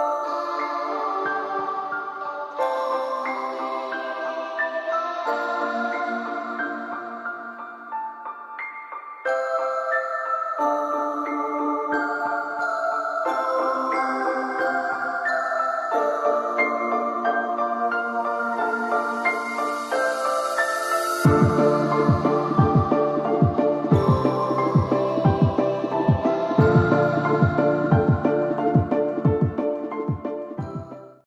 Música